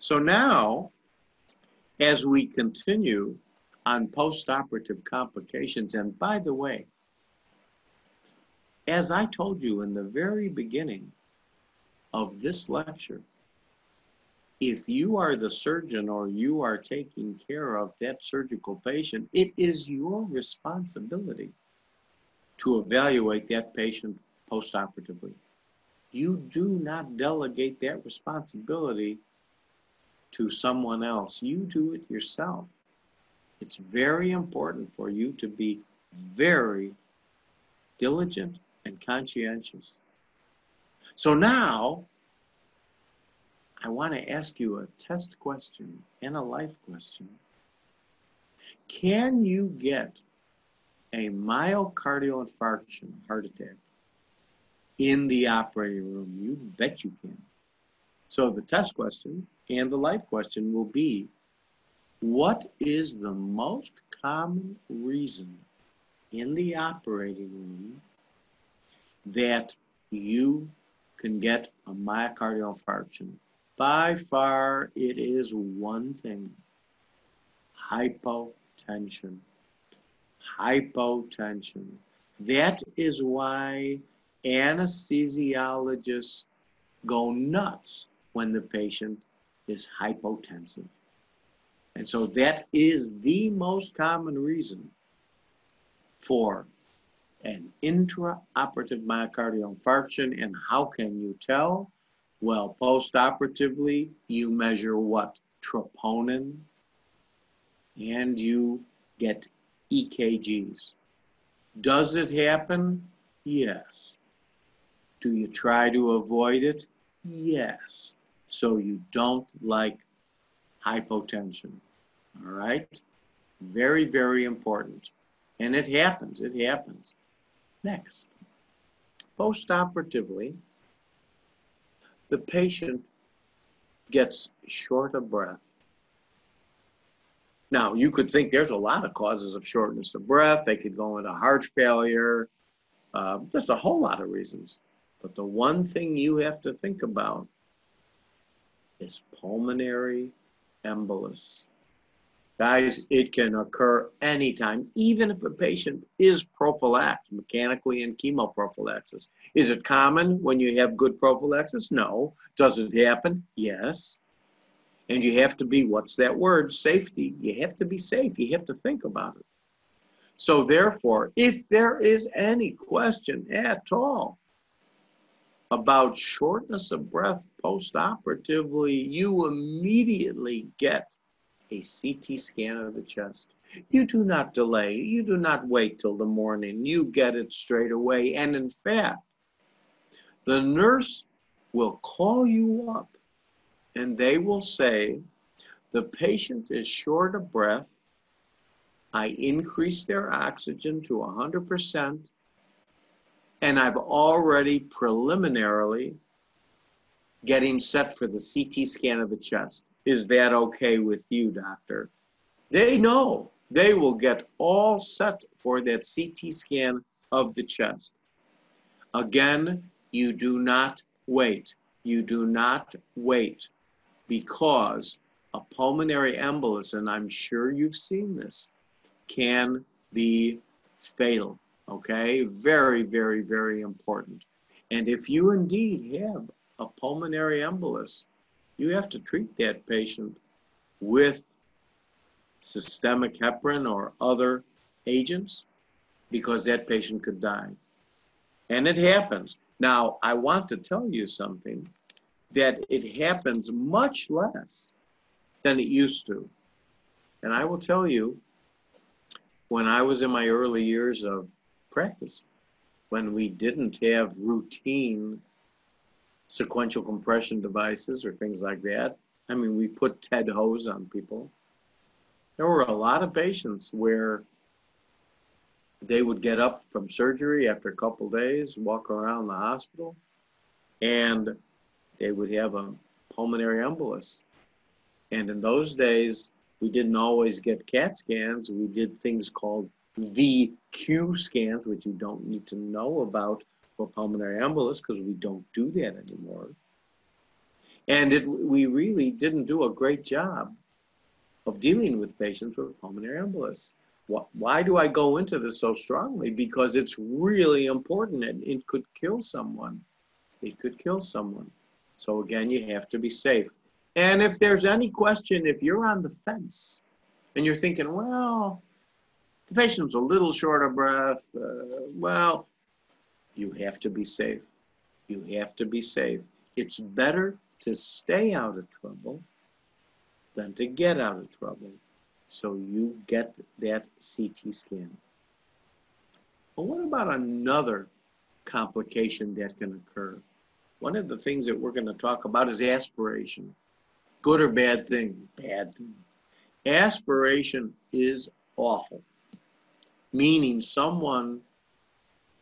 So now, as we continue on postoperative complications, and by the way, as I told you in the very beginning of this lecture, if you are the surgeon or you are taking care of that surgical patient, it is your responsibility to evaluate that patient postoperatively. You do not delegate that responsibility to someone else. You do it yourself. It's very important for you to be very diligent and conscientious. So now, I want to ask you a test question and a life question. Can you get a myocardial infarction, heart attack, in the operating room? You bet you can. So the test question and the life question will be, what is the most common reason in the operating room that you can get a myocardial infarction? By far, it is one thing hypotension. Hypotension. That is why anesthesiologists go nuts when the patient is hypotensive. And so that is the most common reason for an intraoperative myocardial infarction. And how can you tell? Well, postoperatively, you measure what? Troponin, and you get EKGs. Does it happen? Yes. Do you try to avoid it? Yes. So you don't like hypotension. All right? Very, very important. And it happens. It happens. Next. Postoperatively, the patient gets short of breath. Now, you could think there's a lot of causes of shortness of breath. They could go into heart failure, uh, just a whole lot of reasons. But the one thing you have to think about is pulmonary embolus. Guys, it can occur anytime, even if a patient is prophylactic, mechanically and chemoprophylaxis. Is it common when you have good prophylaxis? No. Does it happen? Yes. And you have to be, what's that word? Safety. You have to be safe. You have to think about it. So, therefore, if there is any question at all about shortness of breath post-operatively, you immediately get a CT scan of the chest. You do not delay. You do not wait till the morning. You get it straight away. And in fact, the nurse will call you up and they will say, the patient is short of breath. I increase their oxygen to 100%, and I've already preliminarily getting set for the CT scan of the chest. Is that okay with you, doctor? They know they will get all set for that CT scan of the chest. Again, you do not wait. You do not wait because a pulmonary embolus, and I'm sure you've seen this, can be fatal. Okay, very, very, very important. And if you indeed have a pulmonary embolus, you have to treat that patient with systemic heparin or other agents because that patient could die. And it happens. Now, I want to tell you something that it happens much less than it used to. And I will tell you, when I was in my early years of practice, when we didn't have routine sequential compression devices or things like that. I mean, we put TED hose on people. There were a lot of patients where they would get up from surgery after a couple days, walk around the hospital, and they would have a pulmonary embolus. And in those days, we didn't always get CAT scans. We did things called VQ scans, which you don't need to know about for pulmonary embolus because we don't do that anymore. And it, we really didn't do a great job of dealing with patients with pulmonary embolus. Why do I go into this so strongly? Because it's really important and it could kill someone. It could kill someone. So again, you have to be safe. And if there's any question, if you're on the fence and you're thinking, well, the patient's a little short of breath, uh, well, you have to be safe. You have to be safe. It's better to stay out of trouble than to get out of trouble. So you get that CT scan. But what about another complication that can occur? One of the things that we're going to talk about is aspiration. Good or bad thing? Bad thing. Aspiration is awful, meaning someone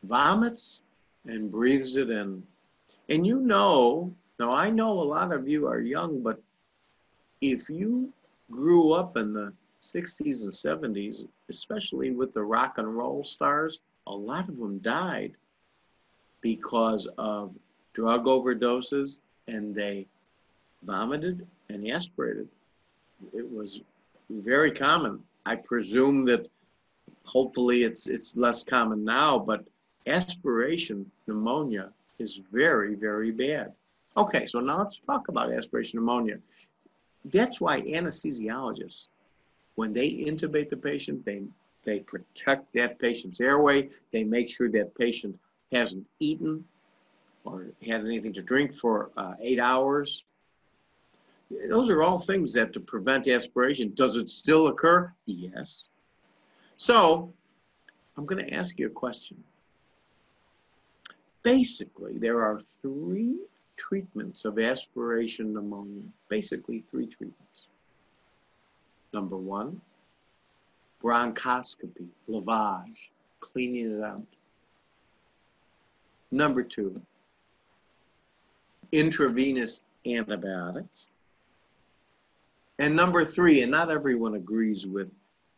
vomits and breathes it in. And you know, now I know a lot of you are young, but if you grew up in the 60s and 70s, especially with the rock and roll stars, a lot of them died because of drug overdoses and they vomited and aspirated. It was very common. I presume that hopefully it's it's less common now, but aspiration pneumonia is very, very bad. Okay, so now let's talk about aspiration pneumonia. That's why anesthesiologists, when they intubate the patient, they, they protect that patient's airway. They make sure that patient hasn't eaten or had anything to drink for uh, eight hours. Those are all things that to prevent aspiration. Does it still occur? Yes. So I'm going to ask you a question. Basically, there are three treatments of aspiration pneumonia. Basically, three treatments. Number one, bronchoscopy, lavage, cleaning it out. Number two, intravenous antibiotics. And number three, and not everyone agrees with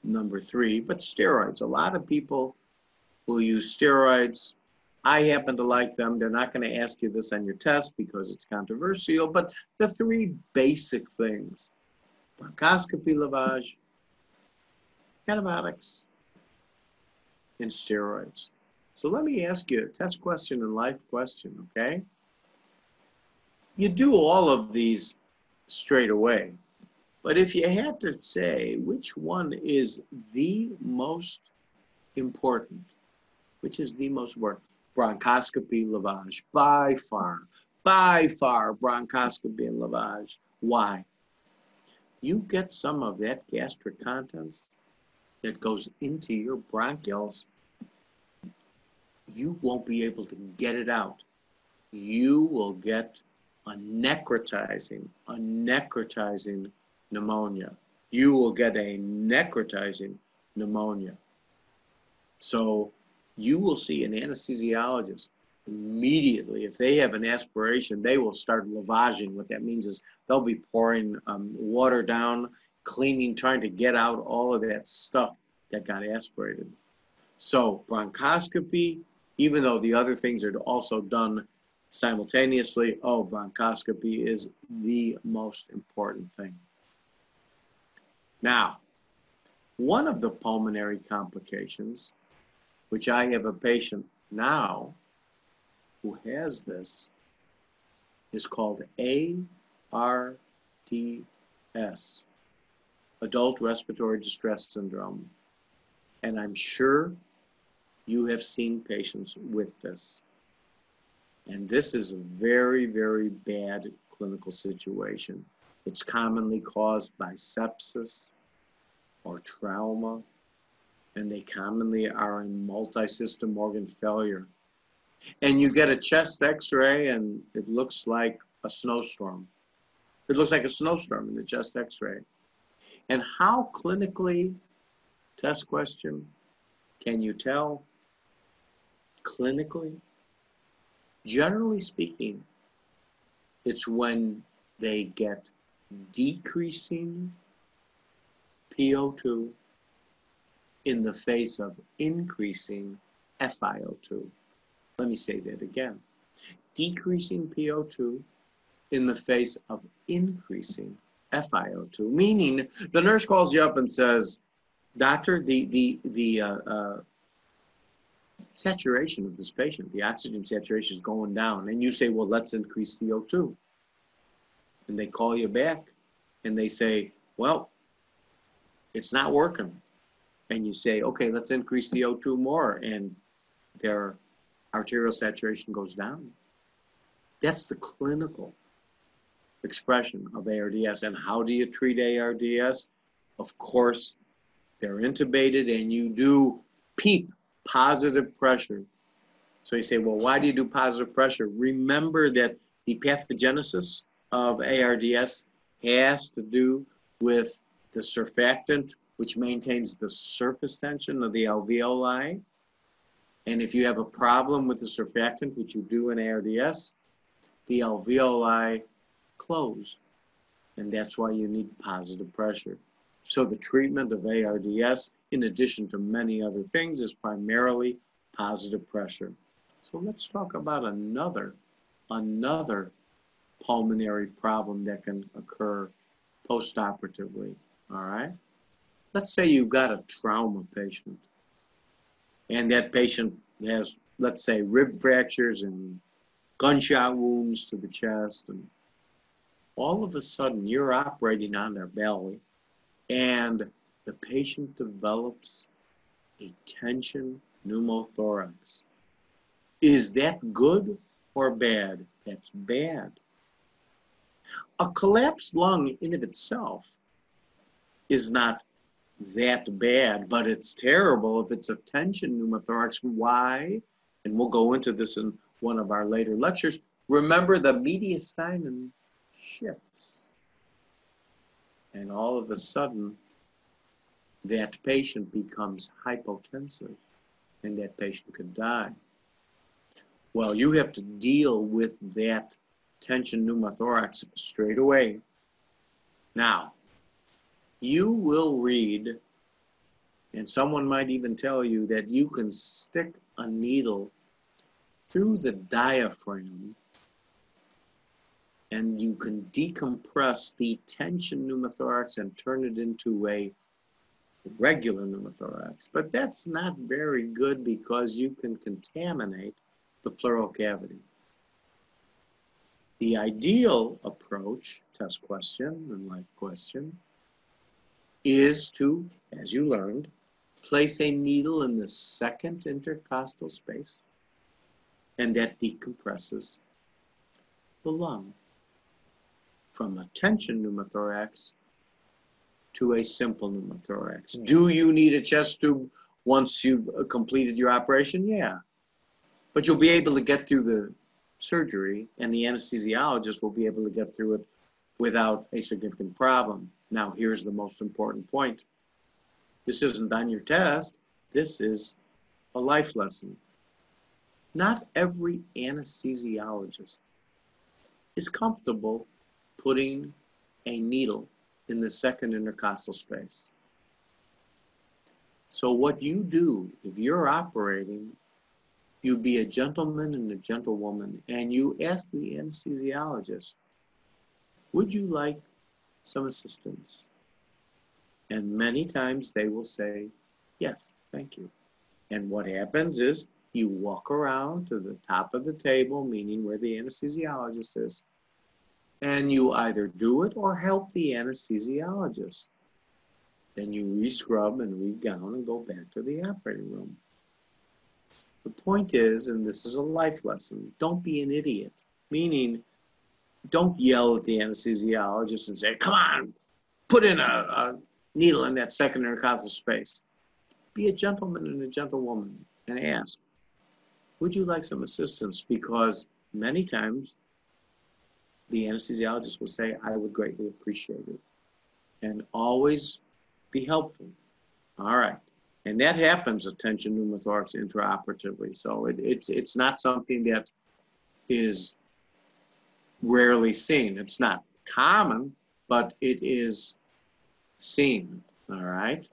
number three, but steroids. A lot of people will use steroids I happen to like them. They're not going to ask you this on your test because it's controversial, but the three basic things bronchoscopy lavage, antibiotics, and steroids. So let me ask you a test question and life question, okay? You do all of these straight away, but if you had to say which one is the most important, which is the most important, bronchoscopy lavage by far, by far bronchoscopy and lavage. Why? You get some of that gastric contents that goes into your bronchioles, you won't be able to get it out. You will get a necrotizing, a necrotizing pneumonia. You will get a necrotizing pneumonia. So you will see an anesthesiologist immediately. If they have an aspiration, they will start lavaging. What that means is they'll be pouring um, water down, cleaning, trying to get out all of that stuff that got aspirated. So bronchoscopy, even though the other things are also done simultaneously, oh, bronchoscopy is the most important thing. Now, one of the pulmonary complications which I have a patient now who has this, is called ARDS, Adult Respiratory Distress Syndrome. And I'm sure you have seen patients with this. And this is a very, very bad clinical situation. It's commonly caused by sepsis or trauma and they commonly are in multi-system organ failure. And you get a chest x-ray and it looks like a snowstorm. It looks like a snowstorm in the chest x-ray. And how clinically, test question, can you tell clinically? Generally speaking, it's when they get decreasing PO2 in the face of increasing FiO2. Let me say that again. Decreasing PO2 in the face of increasing FiO2, meaning the nurse calls you up and says, Doctor, the, the, the uh, uh, saturation of this patient, the oxygen saturation is going down. And you say, well, let's increase CO2. And they call you back and they say, well, it's not working. And you say, okay, let's increase the O2 more. And their arterial saturation goes down. That's the clinical expression of ARDS. And how do you treat ARDS? Of course, they're intubated and you do PEEP, positive pressure. So you say, well, why do you do positive pressure? Remember that the pathogenesis of ARDS has to do with the surfactant, which maintains the surface tension of the alveoli. And if you have a problem with the surfactant, which you do in ARDS, the alveoli close. And that's why you need positive pressure. So the treatment of ARDS, in addition to many other things, is primarily positive pressure. So let's talk about another, another pulmonary problem that can occur postoperatively. All right? Let's say you've got a trauma patient, and that patient has, let's say, rib fractures and gunshot wounds to the chest, and all of a sudden you're operating on their belly, and the patient develops a tension pneumothorax. Is that good or bad? That's bad. A collapsed lung in of itself is not that bad, but it's terrible if it's a tension pneumothorax. Why? And we'll go into this in one of our later lectures. Remember the mediastinum shifts. And all of a sudden, that patient becomes hypotensive and that patient could die. Well, you have to deal with that tension pneumothorax straight away. Now, you will read, and someone might even tell you that you can stick a needle through the diaphragm and you can decompress the tension pneumothorax and turn it into a regular pneumothorax. But that's not very good because you can contaminate the pleural cavity. The ideal approach, test question and life question, is to, as you learned, place a needle in the second intercostal space, and that decompresses the lung from a tension pneumothorax to a simple pneumothorax. Hmm. Do you need a chest tube once you've uh, completed your operation? Yeah. But you'll be able to get through the surgery, and the anesthesiologist will be able to get through it without a significant problem. Now, here's the most important point. This isn't on your test. This is a life lesson. Not every anesthesiologist is comfortable putting a needle in the second intercostal space. So what you do if you're operating you be a gentleman and a gentlewoman, and you ask the anesthesiologist, would you like some assistance? And many times they will say, yes, thank you. And what happens is you walk around to the top of the table, meaning where the anesthesiologist is, and you either do it or help the anesthesiologist. Then you re-scrub and re-gown and go back to the operating room. The point is, and this is a life lesson, don't be an idiot. Meaning, don't yell at the anesthesiologist and say, come on, put in a, a needle in that second intercostal space. Be a gentleman and a gentlewoman and ask, would you like some assistance? Because many times the anesthesiologist will say, I would greatly appreciate it. And always be helpful. All right. And that happens at tension pneumothorax intraoperatively. So it, it's, it's not something that is rarely seen. It's not common, but it is seen. All right.